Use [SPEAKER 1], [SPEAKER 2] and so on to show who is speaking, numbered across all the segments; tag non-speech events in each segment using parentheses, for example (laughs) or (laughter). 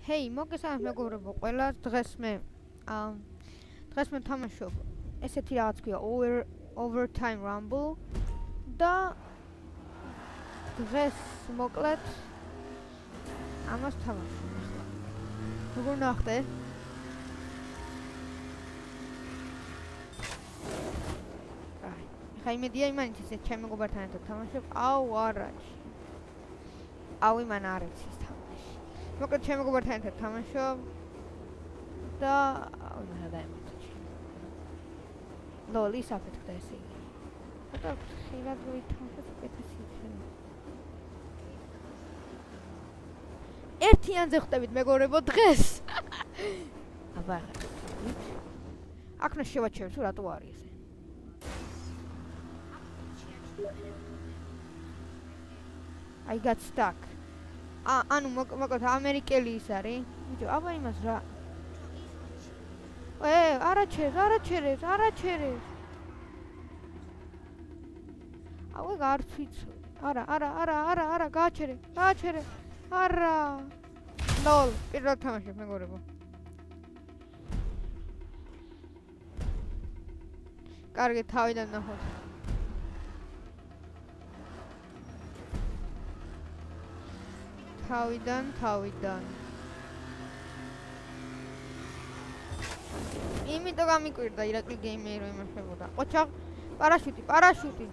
[SPEAKER 1] ჰეი, მოგესალმებით მეგობრებო, ყველას დღეს მე აა დღეს მე თამაშობ ესეთი რაღაც ქვია over overtime rumble და დღეს მოკლედ ამას თამაშობ ახლა. როგორ ნახტე? აი, ხა იმედია იმანით ესე ჩემ მეგობართან ერთად თამაშობ. აუ, არა. აუ, იმან არ იცის. მოკლედ ჩემ მეგობართან ერთად თამაშობ და აუ მე დაემეცი. ლოლი საფეთქდა ესე იგი. და ხილად ვითამაშობ კეთილი იქნება. ერთიანზე ხვდებით მეგობრებო დღეს. აბა აქ ნუ შევაჩერე თუ რატო არის ესე. I got stuck. ანუ მოკლედ ამერიკელი ის არის. ბიჭო, აბა იმას რა. ე, არაჩერეს, არაჩერეს, არაჩერეს. აუ გარფიცო. არა, არა, არა, არა, არა, გააჩერე, გააჩერე. არა. ლოლ, პირველ თამაშს მეგობრებო. კარგი, თავიდან ნახოთ. თავიდან, თავიდან. იმიტომ გამიკვირდა ირაკლი გეიმერი რომ იმაშებოდა. ოჩა, პარაშუტი, პარაშუტი.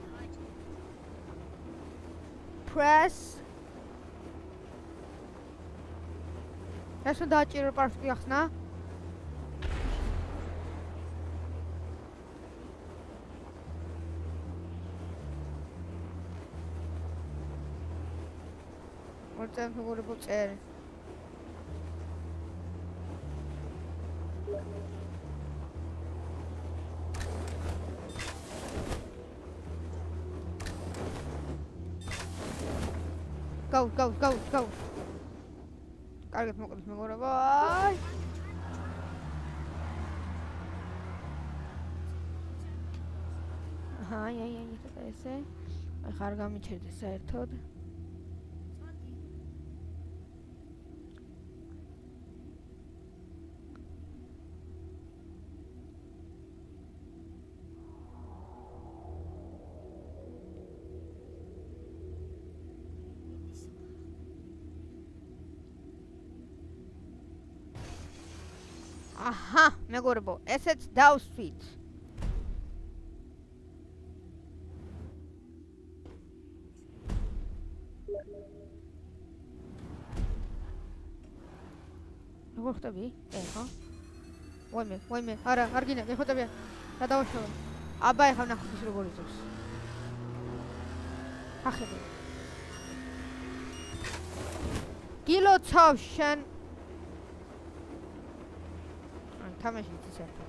[SPEAKER 1] press ესე დაჭირო პარაშუტი ახსნა? წერ მეგობრებო წერ Go, go, go, go. კარგად მოკლედ მეგობრებო. აი. აი, აი, აი, ესე. ხარ გამიჩერდე საერთოდ. მეგობრებო, ესეც დავსვით. როგორ ხტები? ეხა. ვაიმე, ვაიმე, არა, არ გინდა, ეხოტები. რა დავაშავა? აბა, ეხა ნახოთ ის როგორ იწევს. ახედე. გილოცავ შენ თამაში ის ერთ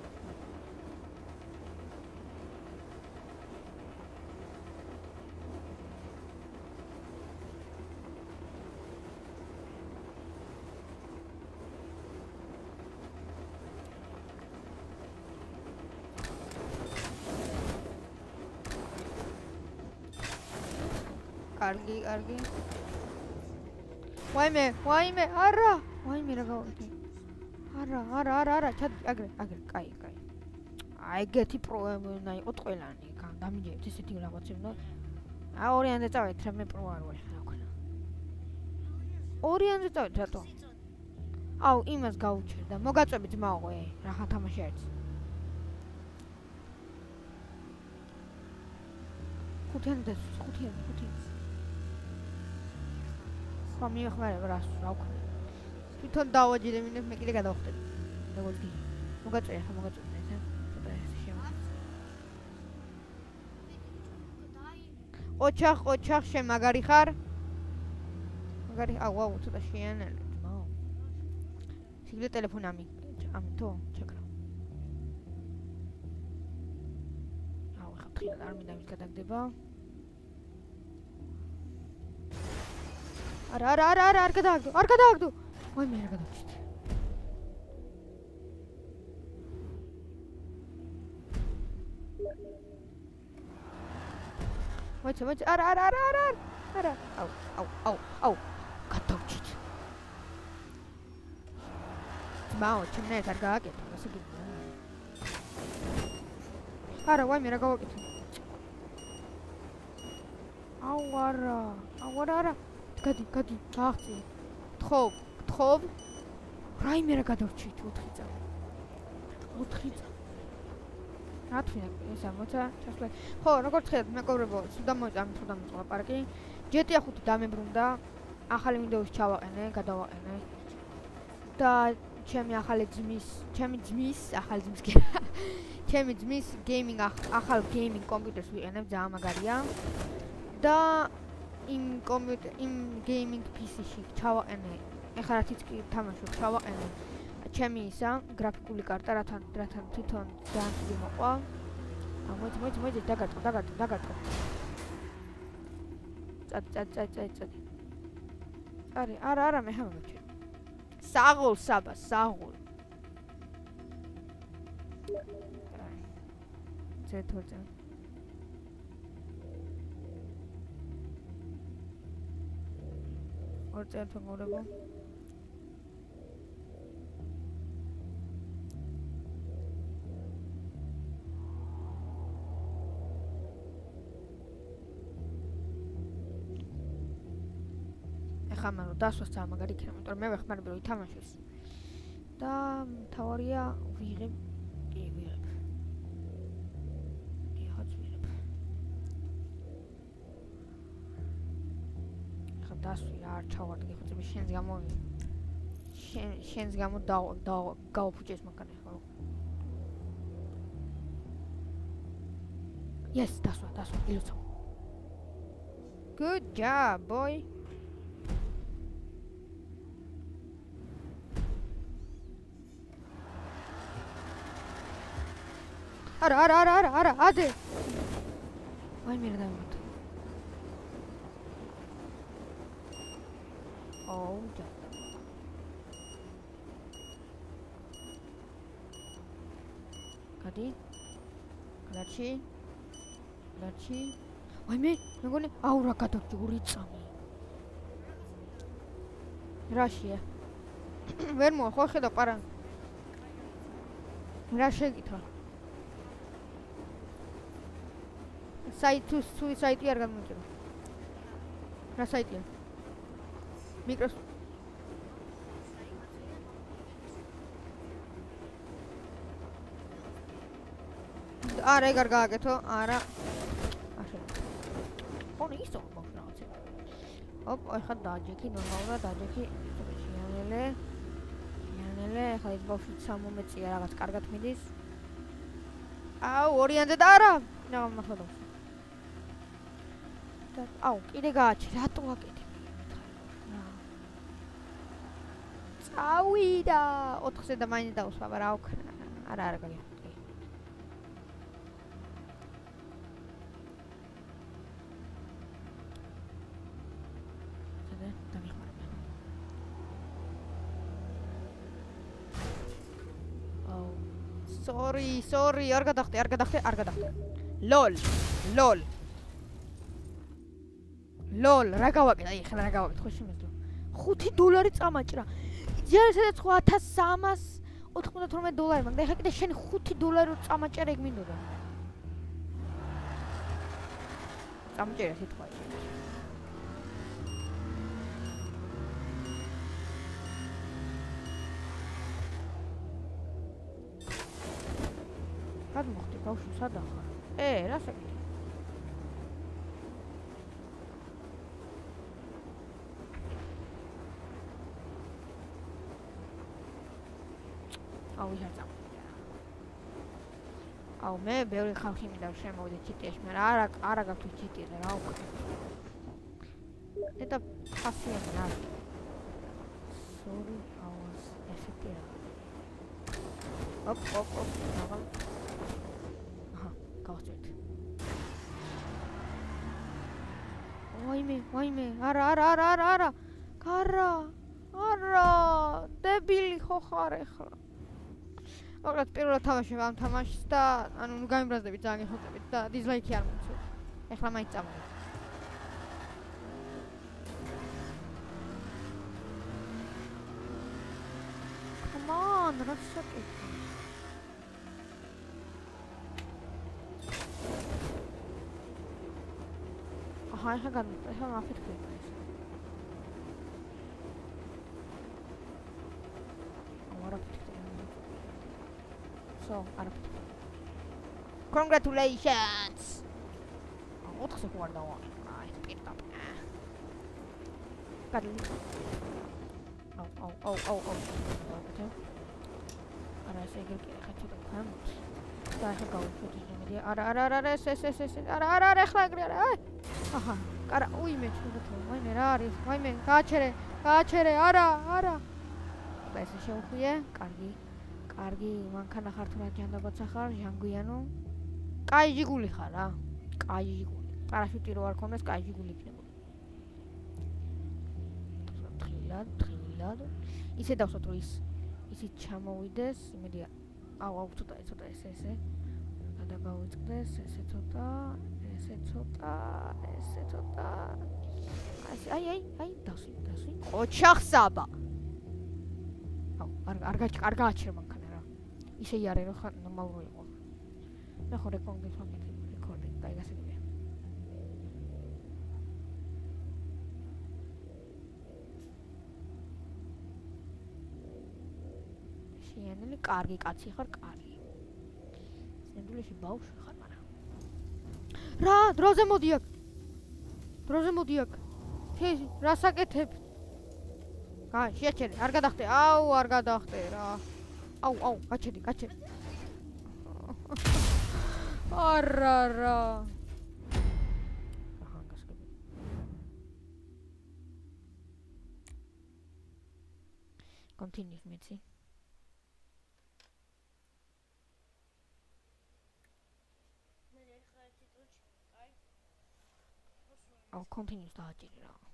[SPEAKER 1] კარგი, კარგი. ვაიმე, ვაიმე, არა. ვაიმე რა გავაკეთე? არა არა არა არა ჩად აგრე აგრე კაი კაი. აი ეგეთი პრობლემა იყო ყველანი დამიჯერეთ ესეთი რაღაცები და აა ორიანზე წავედ რა მე პრო არ ვარ რა ქონა ორიანზე წავედ რატო? აუ იმას გაუჩერ და მოგაწვევით მაო ე რა თამაში არის ხუთიან და ხუთიან ხუთიან ხომ მიეხმარება რას რა ქონა თვითონ დავაჯერე მინებს მე კიდე გადავხტები როგორც კი. მოგაწია ხა მოგაწია ეს ცოტა ეს შემო ოჩახ ოჩახ შე მაგარი ხარ? მაგარი აუ აუ ცოტა შეანელი ძმაო. სიგრე ტელეფონი ამი ამი თო ჩეკრა აუ ხა თხილად არ მინდა ის გადაგდება. არა არა არა არა არ გადააგდო არ გადააგდო ой რა გადავჭით მოიცა მოიცა არა არა არა არა არა აუ აუ აუ აუ გადავჭით ძმაო, ჩემ ერთად გააკეთე, ასე გიქნა. არა, ვაი, მე რა გავაკეთე? აუ არა, აუ არა, არა. გადი, გადი, გაახცი. თხოვ, თხოვ. რაიმე რა გადავრჩით 4 წა. 4 წა. რა თქმა უნდა, ეს ამოცა, ჩასვლა. ხო, როგორც ხედავთ, მეკობრებო, სულ დამოწამ, სულ დამოწმა პარკი. GTA 5 დამებრუნდა. ახალი Windows ჩავაყენე, გადავაყენე. და ჩემი ახალი ძმის, ჩემი ძმის, ახალი ძმის კი. (laughs) ჩემი ძმის gaming ახალ gaming კომპიუტერს ვიყენებ, ძალიან მაგარია. და იმ კომპიუტერ, იმ gaming PC-ში ჩავაყენე. ეხლა რა თითქი თამაშობ, ჩავაყენე. ჩემი ისა, გრაფიკული კარტა, რათან, რათან თვითონ დიდი მოყვა. მოდი, მოდი, მოდი, დაგატყო, დაგატყო, დაგატყო. წად, წად, წად, წად, წად. არი, არა, არა, მე ხომ საღოლ საბა საღოლ ზეთოზე ორ წელთან მორებო მან დასვას ძალიან მაგარი იქნება, იმიტომ რომ მე ვეხმარები რომ ითამაშოს. და თავარია ვიღებ კი ვიღებ. კი ხაც ვიღებ. ხა დასვი რა არ ჩავარდი ხო წები შენს გამო შენ შენს გამო და გავფუჭეს მაგარი ხო. Yes, დასვა, დასვა, ილოცო. Good job, boy. არა არა არა არა არა ადე. ვაი მე რა დავიმოთ აუ ჯა გადი გლაჩი გლაჩი ვაი მე მეგონი აუ რა გადაგჭი ორი წამი რაშია ვერ მოახო ხედა პარა რა შეგითხრა საით თუ საიტი არ გამოიჭირო. რა საიტია? მიკროს არა ეგ არ გააკეთო, არა. ასე. ხონი ისო მოხდა. ოპ, ახლა დაჯექი, ნორმალურად დაჯექი. შეანელე. შეანელე, ახლა ის ბავშვი 13 წია რაღაც კარგად მიდის. აუ, ორიანზე და არა. რა მოხდა? და აუ კიდე გააჩი რატო აკეთე წავიდა! 4-ზე და მაინც დაუსვა რა აქვს არა არა გაგიხდი sorry sorry არ გადახტე არ გადახტე არ გადახტე lol lol ლოლ, რა გავაკეთე? აი, ხლა რა გავაკეთე? ხო შემეძლო. 5 დოლარი წამაჭრა. ჯერ სადაც ხო 1398 დოლარი მაგ და ეხლა კიდე შენ 5 დოლარი წამაჭრა ეგ მინდოდა. წამაჭრა სიტყვა. რად მოხდი ბავშვი სადა ხარ? ე, რა საკეთე? ჟაცა აუ მე ბევრი ხალხი მინდა შემოვიდე GTA-ში მაგრამ არა არა გაქვს GTA-ზე რა უკვე. ეტა ფასიანი რა sorry i was effective ოპ ოპ ოპ რაღაც აჰა გავწევთ ვაიმე ვაიმე არა არა არა არა არა. კარა არა. დებილი ხო ხარ ახლა ოღონდ პირველად თამაშობ ამ თამაშს და ანუ ნუ გამიბრაზდებით ძალიან გეხოცებით და დიზლაიკი არ მომწევ. ეხლა მაინც წამოვიდე. Come on, რა საკითხი აჰა ახლა გან ახლა მაფეთქება ეს არა ფეთქება so არა. Congratulations! ოთხზე ხო არ დავა აი პირდა გადლი. აუ აუ აუ აუ აუ არა ესე იგი კი ხა ცოტა ქვემოთ და ახლა გავუშვით იმედი არა არა არა არა ეს ეს ეს ეს არა არა არა ახლა ეგრე არა აი. აჰა კარა უი მე ჩუბეთო ვაიმე რა არის? ვაიმე გააჩერე გააჩერე არა არა. და ესე შეუხვიე კარგი კარგი მანქანა ხარ თუ რა ჯანდაბაცა ხარ ჟანგუიანო კაი ჯიგული ხარ რა? კაი ჯიგული პარაშუტი რო არ ქონდეს კაი ჯიგული იქნებოდა ტრილად ტრილად ისე დავსოთ რომ ის ისიც ჩამოვიდეს. იმედია აუ აუ ცოტა ცოტა ესე ესე გადაგავიწყდეს ესე ცოტა ესე ცოტა ესე ცოტა. აი აი აი დასვი დასვი ოჩახსაბა! აუ არ არ არ გააჩერ რა ისე იარე რომ ხან ნორმალური იყო. მე ხო რეკორდი ფამილი რეკორდი და ისე შენელი კარგი კაცი ხარ კარგი. სენდულში ბავშვი ხარ მაგრამ რა დროზე მოდი აქ დროზე მოდი აქ თე რა საკეთებ. გა შეჩერე. არ გადახტე. აუ არ გადახტე რა აუ აუ გაჩერდი გაჩერდი არა რა continue მეცი I'll continue starting it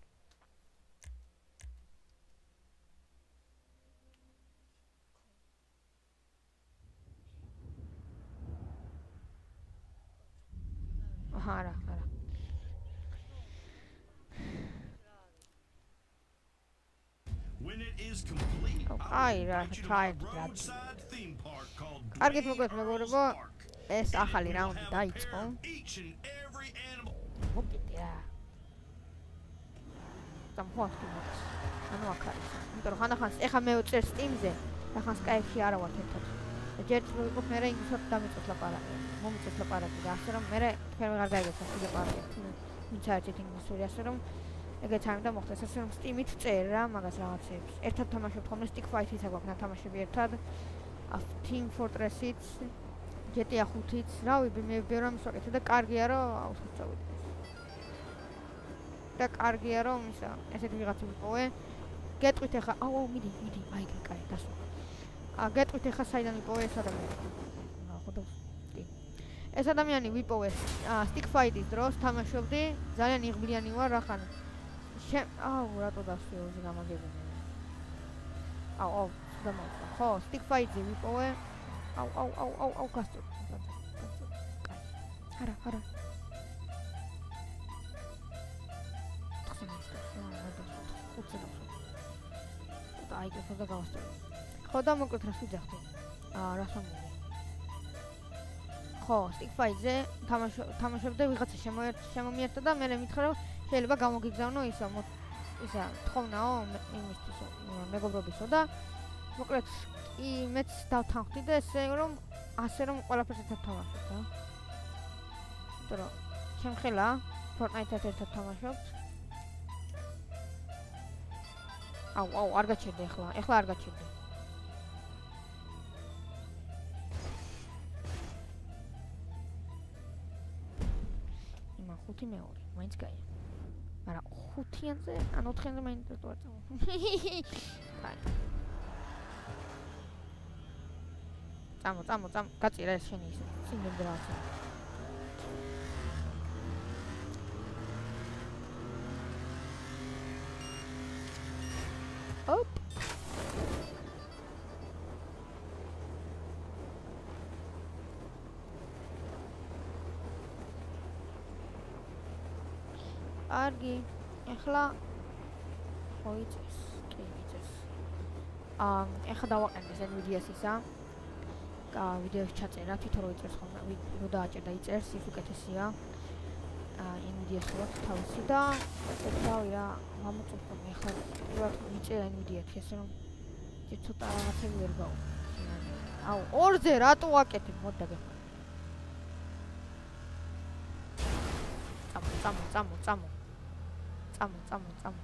[SPEAKER 1] აი რა ჩაიკრათ. კარგით მოგვეთ მეგობრებო, ეს ახალი რაუნდი დაიწყო. მოკიდე რა. დამხვალში მოდის. ანუ აქ არის. იმიტომ რომ ხანახანს ეხა მე ვწერ Steam-ზე, ახანს Skype-ში არა ვართ ერთად. ჯერ წინ ვიყოთ მე რა ინგლისურად დამეწოთ ლაპარაკი. მომიწოთ ლაპარაკი და ასე რომ მე თქვენ ვეღარ გაიგეთ ასე ლაპარაკი. ვინც არის ინგლისური ასე რომ ეგეც უნდა მოხდეს. ასე რომ Steam-ით წერ რა მაგას რაღაცებს. ერთად თამაშობ ხოლმე Stick Fight-ით აგვაქვს. ნათამაშები ერთად. Team Fortress-ით, GTA 5-ით, რავი, მე ბევრი ამის ვაკეთე და კარგია რომ აუცხოთ წავიდე. და კარგია რომ ისა ესეთი ვიღაცა ვიყოვე გეტყვით ახლა აუ მიდი მიდი აი კაი დასვა. ა გეტყვით ახლა საიდან ვიყოვე ეს ადამიანი. აა ხოდა კი. ეს ადამიანი ვიპოვე ა stick fight-ის დროს თამაშობდი ძალიან იღბლიანი ვარ ახან აუ რატო დასვი ოზე გამაგებინე აუ აუ დამოვა ხო stick fight-ზე ვიპოვე. აუ აუ აუ აუ აუ გასწორ. არა არა. და აი ეს და გავასწორი. ხო და მოკლედ რას ვიძახდი? აა რას მომდი? ხო, stick fight-ზე თამაშობდა ვიღაცა შემოერთ შემომიერთა და მე მითხრა რომ შეიძლება გამოგიგზავნო ისა ისა თხოვნაო იმისთვის მეგობრობისო და მოკლედ კი მეც დავთანხმდი და ესე რომ ასე რომ ყველაფერს ერთად თამაშობ და. იმიტომ რომ ჩემხელა Fortnite-ად ერთად თამაშობთ. აუ აუ არ გაჩერდე ახლა ახლა არ გაჩერდე იმა ხუთი მეორე მაინც გაი არა ხუთიანზე ან ოთხიანზე მაინც ვარ წამო. (laughs) წამო წამო წამო. გაწირა ეს შენი ისე სიმბოლი კარგი. ეხლა მოიწეს. კი, იწეს. აა ეხა დავაყენე Nvidia-ს ისა. აა ვიდეოს ჩაწერა, თვითონ რო იწერს ხოლმე, რო დააჭერდა იწერს, ის უკეთესია. აა Nvidia-ს რო თავისი და ეცავი რა, გამოწვევ მე ხარ, რა ვიწერა Nvidia-ს, ესე რომ ცოტა რაღაცები ვერ გაუ. აუ, ორზე რატო ვაკეთებ, მოდაგე. წამო, წამო, წამო, წამო. წამო, წამო, წამო.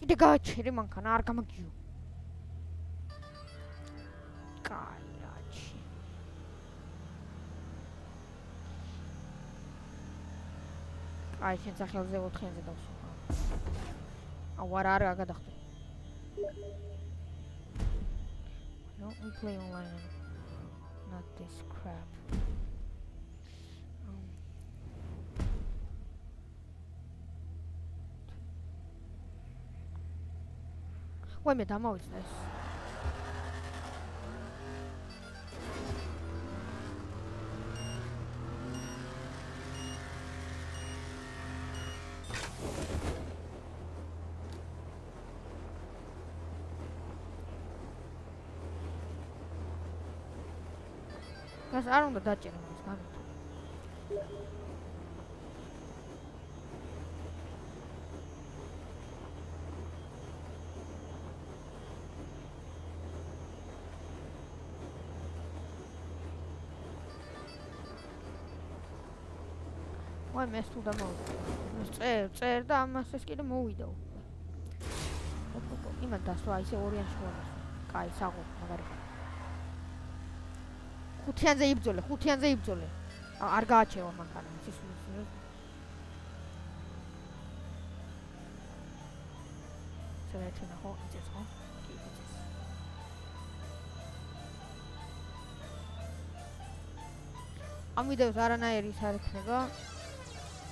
[SPEAKER 1] კიდე გააჩერე მანქანა, არ გამაგიო. კაი, რაჩი. აი, შენ სახელზე 4-ზე დავსვა. აუ, არა, არა, გადახტე. No, we play online. Not this crap. ვაიმე დამოვიწყე ეს ეს არ უნდა დაჭერა ეს გამო ვაი მე თუ დამოვიდა წერ წერ და ამას ეს კიდე მოვიდა ოპო იმან დასვა ისე ორიან შუა კაი საღო მაგარი. ხუთიანზე იბძოლე ხუთიანზე იბძოლე არ გააჩევა მანქანა ის საერთოდ ხო იცის ხო? ამ ვიდეოს არანაირი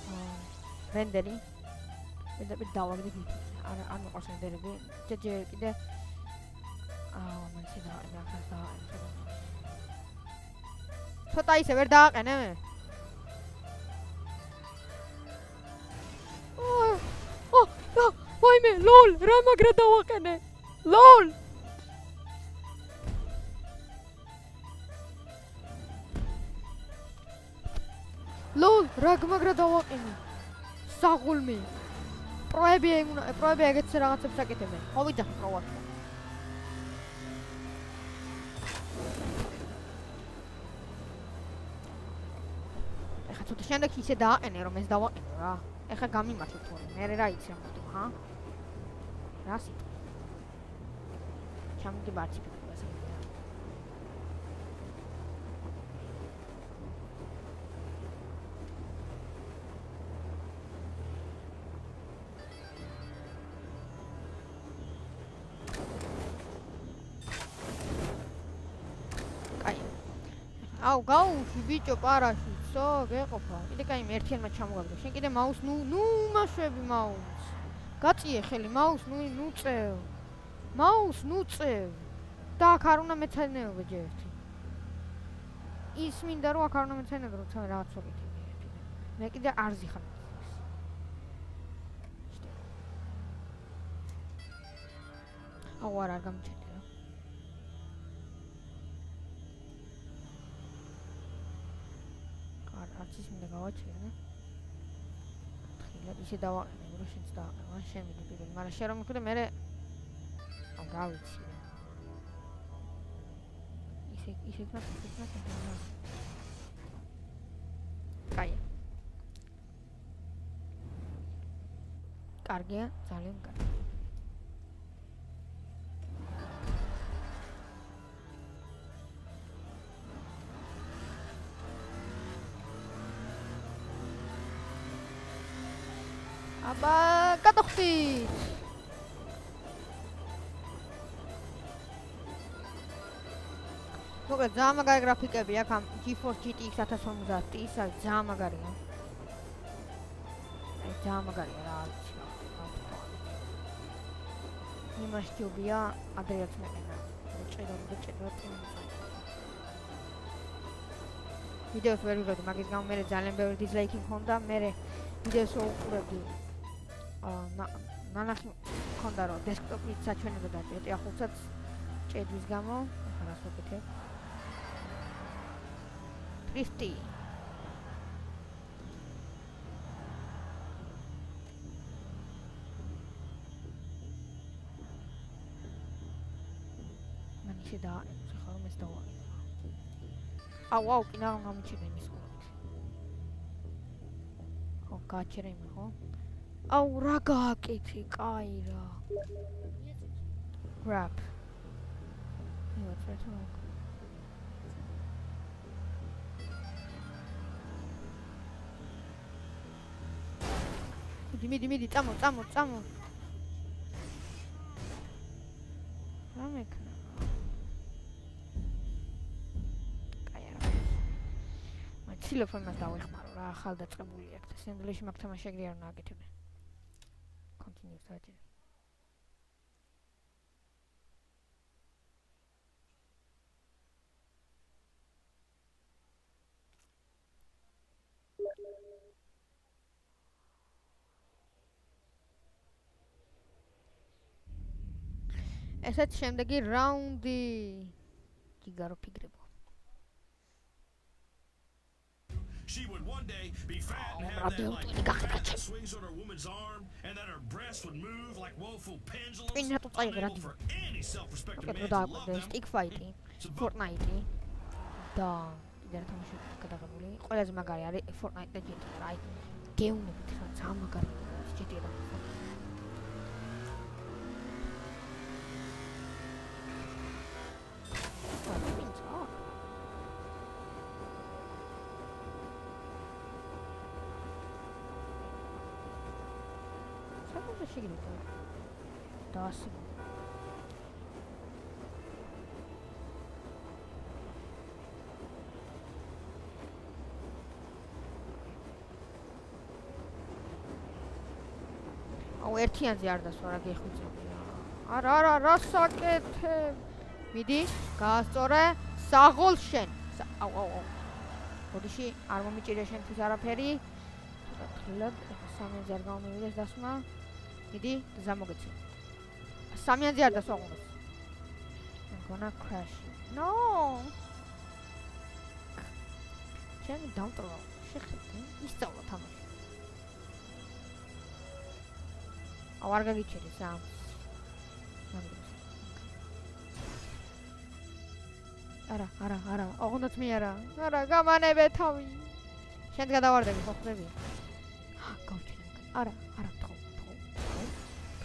[SPEAKER 1] ის არ იქნება რენდერი და მე დავაგდი გითხრა არ არ მოყავს რენდერები ჯეჯე კიდე აა მან შეიძლება რა ხარ და ცოტა ისე ვერ დააყენე მე ო ო ვაიმე ლოლ რა მაგრა დავაყენე ლოლ ლოლ რა მაგრა დავაყენე საღულმი? პროები პროები ეგეც რაღაცებს აკეთებენ. ხოვიდა პროვად ეხა თუ შემდეგ ისე დააყენე რომ ეს დავაყენე რა. ეხა გამიმართე თორე მე რა იცი მოდი ხა რა სიტ ჩამდი აუ გაუში ბიჭო პარაშუტსო გეყოფა კიდე კაი ერთიანმა ჩამოვაგდო შენ კიდე მაუს ნუ ნუ მაშვები მაუს გაწიე ხელი მაუს ნუ ნუ წევ. მაუს ნუ წევ. და აქ არ უნდა მეცანეობა ჯერ ერთი. ის მინდა რომ აქ არ უნდა მეცანეობა როცა რაღაც ვაკეთებ მე კიდე არ ზიხარ. აუ არ არ გამჩე არც ის მინდა გავაჩერე. ხილად ისე დავაყენე, რომ შენც დავაყენე, მან შემიძლია პირველი, მაგრამ შენ რომ მქონდა მე აუ რა ვიცი. ისე ისე ფაქტი ისე ფაქტი. კაი. კარგია, ძალიან კარგი. გადახდი მოკლედ ძალიან მაგარი გრაფიკები აქვს ამ GeForce GTX 1050 ისა ძალიან მაგარია აი ძალიან მაგარია რა არის იმას ჯობია ადრეაც მეყენა ჭერო ჭერო ვიდეოს ვერ ვიღებდი მაგის გამო მე ძალიან ბევრი დიზლაიკი მქონდა მე ვიდეოს უყურებდი. აა ნანახი მქონდა რომ დესკტოპის საჩვენებო და GTA 5-საც ჭედვის გამო ახლა რას ვაკეთებ? ტრისტი. მან ისე და ახლა რომ ეს დავა. აუ აუ კინა რომ გამიჩინე მის ყოველთვის. ხო, გაჩერე მე ხო? აუ რა გააკეთე, კაი რა. Crap. იო, წრეჩო. მიდი, მიდი, მიდი, წამო, წამო, წამო. რა მექნა? კაი რა. მე ტელეფონს დავეხმარო რა, ახალ დაწყებული აქვს. სინდლეში მაგ თამაში ეგრე არ უნდა continue searching. ესეც შემდეგი რაუნდი გიგარო ფიგრებო She would one day be fat and have that like swings on her woman's arm and that her breasts would move like woeful pendulums. Unable for any self-respecting man to love them. Stick fighting. Fortnite. და კიდევ თამაში გადაღებული. ყველაზე მაგარი არის Fortnite და GTA. აი გეუნებით რა ძალიან მაგარი GTA და შეგიძლია დაასი აუ ერთიანზე არ დასვა რა გეხუწებია არა არა რა საკეთე. მიდი გაასწორე. საღოლ შენ. აუ აუ აუ. ბოდიში არ მომიჭირე შენთვის არაფერი. თხრილად სამი ზარ გამომივიდეს დასმა მიდი ზამოგეცი. სამიანზე არ დასვაღუნოს I'm gonna crash no! ჩემი დამტრო შეხედე ისწავლა თამაში. აუ არ გაგიჩერე სამ არა არა არა ოღონდ მე არა. არა გამანებე თავი. შენ გადავარდები ხო ხდები (gasps) არა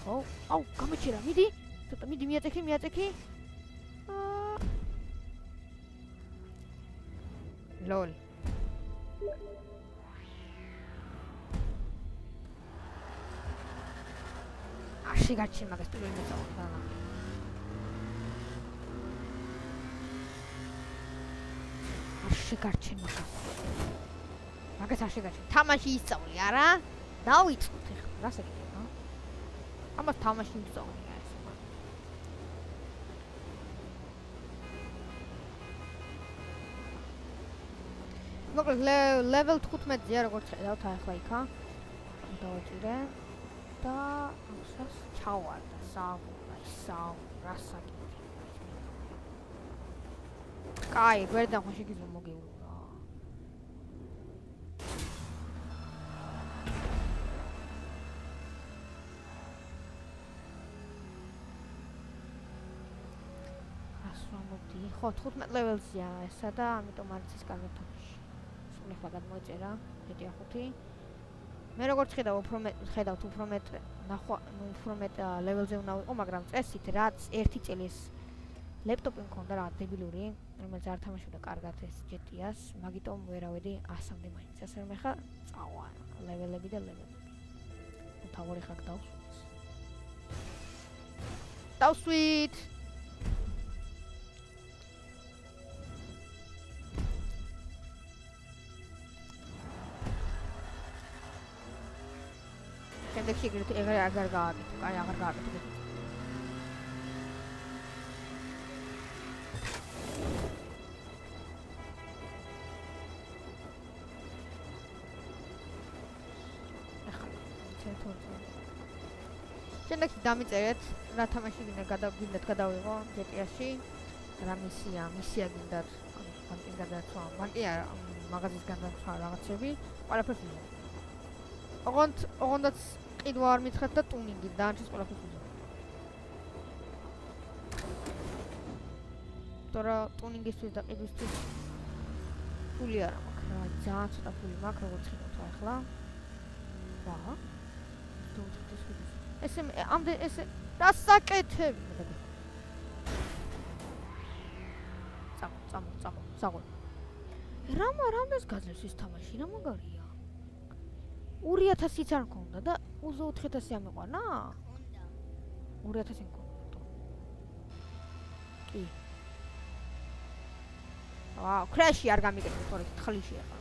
[SPEAKER 1] ხო? აუ, გამიჩერა, მიდი. ცოტა მიდი მიაწექი, მიაწექი. აა. ლოლ. აში გაჩი მაგას პირველი მეწავა. აში გაჩი მაგას. მაგას აში გაჩი. თამაში ისწავლი, არა? დავიწყოთ ახლა. რას აკეთებ? ამას თამაში მწონია ეს. მოკლედ level 15-ია როგორც ხედავთ ახლა იქა. დავაჭირე და ამას ჩავარდა სამ სამ რასაკი. კაი, გვერდან ხო შეგიძლია მოგეულო. ხო 15 level-ზია ესა და ამიტომ ეს კარგი თამაში. სულ ახლა გადმოეწერა GTA 5. მე როგორც ხედავ უფრო მე ხედავთ უფრო მე ნახვა ნუ უფრო მე level-ზე უნდა ვიყო, მაგრამ წესით რაც ერთი წელის ლეპტოპი მქონდა რა დებილური, რომელიც არ თამაშობდა კარგად ეს GTA-ს, მაგიტომ ვერავედი 100-მდე მაინც. ასე რომ ახლა წავა level-ები და level-ები. თავი ხაკ დავსვით. დავსვით. შემდეგ შეგრეთ ეგრე აღარ გააკეთე, კაი აღარ გააკეთე. შემდეგში დამიწერეთ რა თამაში გინდა გადაგინდათ გადავიღო GTA-ში რა მისია მისია გინდათ. ბანკის გადაცვა ბანკი არა მაღაზიის გადაცვა რაღაცები. ყველაფერს ვიზამ ოღონდ ოღონდაც ყიდვა არ მითხრათ და ტუნინგი დაანჩეს ყველაფერს ვიზამ ტორა ტუნინგისთვის და ყიდვისთვის ფული არა მაქვს რა ძალიან ცოტა ფული მაქვს როგორც ხედავთ ახლა რა ესე ამდე ესე რა საკეთები წამო წამო წამო საღო რამა რამდენს გაძლევს ეს თამაში? რა მაგარია 2000-იც არ მქონდა და უზო 4000 ამიყვანა 2000 მქონდა. კი. ვაუ კრეში არ გამიგეთ თორე თხლიში ახლა.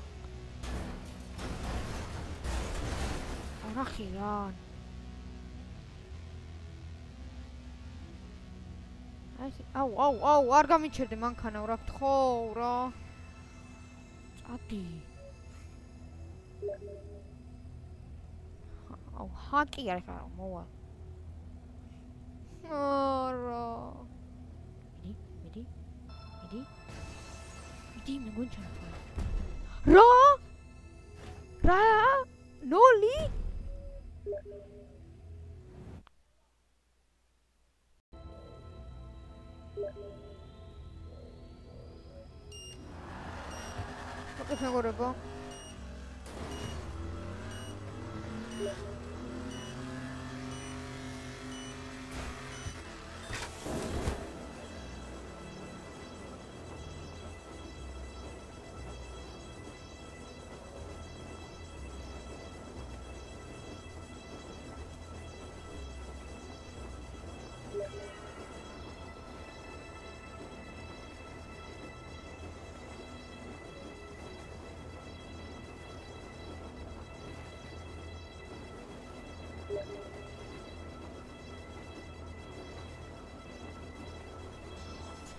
[SPEAKER 1] ნახე რა აი აუ აუ აუ არ გამიჩერდე მანქანა რა გთხოვ რა. წადი აუ ჰაკი არ ხარ მოვა არა მიდი მიდი მიდი მიდი მე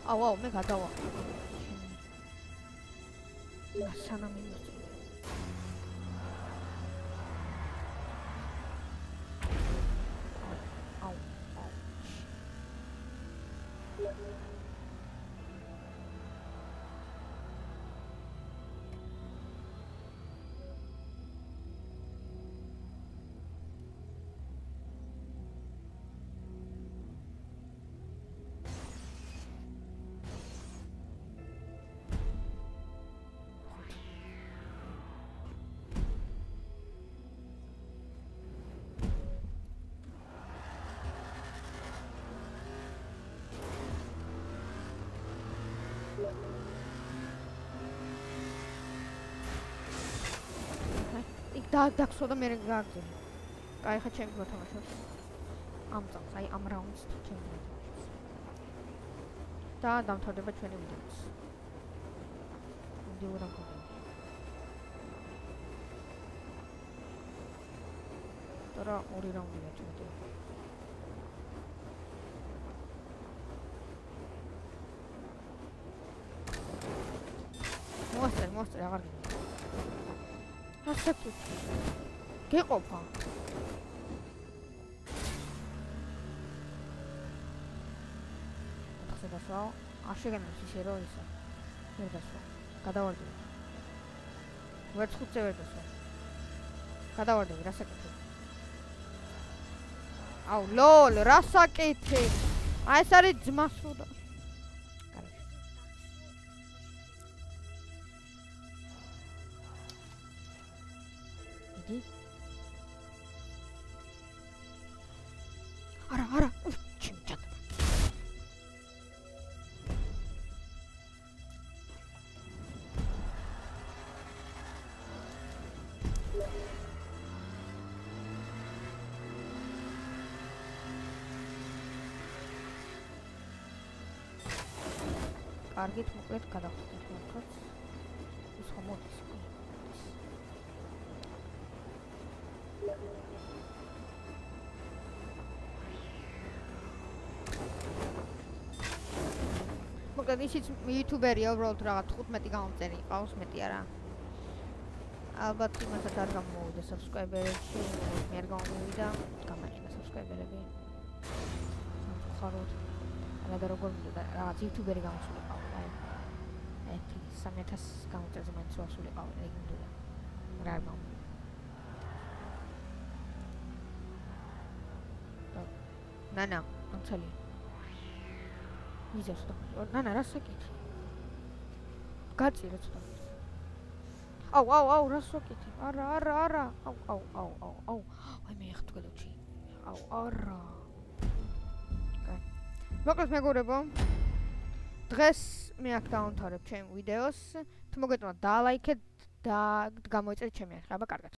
[SPEAKER 1] გონჩა რა რა ნოლი ოკეი მეგობრებო აუ აუ მე გადავა სანამ იმოწ და დაგსო და მე გააგზო. აი ხა ჩემი მოთამაშო. ამ წამს, აი ამ რაუნდს ჩემი მოთამაშო. და დამთავრდება ჩვენი ვიდეოც. ვიდეო რა გქონდა? ტორა ორი რაუნდია ჩვენი. მოსწრე, მოსწრე, აღარ გინდა. გეყოფა. ასე დასვა არ შეგემოს ისე რომ ისე. ვერ დასვა გადავარდი ვერ ხუთზე ვერ დასვა გადავარდი რა საკეთე აუ ლოლ რა საკეთე აი ეს არის ძმასუდა კარგით მოკლედ გადავხდეთ მოკლედ მოკლედ ისიც იუთუბერია უბრალოდ რაღაც 15 გამომწერი ყავს მეტი არა ალბათ იმასაც არ გამოვიდა subscriber-ებში მე არ გამოვიდა გამაჩნდა subscriber-ები ხაროთ. ანა და როგორ მინდოდა რაღაც იუთუბერი გამოსულიყავ. აი. აი 3000 გამოწერზე მაინც ვასულიყავ, ეგ მინდოდა. რა არ მომი. ნანა, ანცალი. ვიზას და ნანა რა საკითხი? გაწირო ცოტა. აუ აუ აუ რა საკითხი? არა არა არა. აუ აუ აუ აუ აუ. აი მე ხთ გადაჩი. აუ არა. მოკლედ მეგობრებო დღეს მე აქ დაუნთარებ ჩემ ვიდეოს თუ მოგეწონათ დალაიქეთ და გამოიწერეთ ჩემი აბა კარგად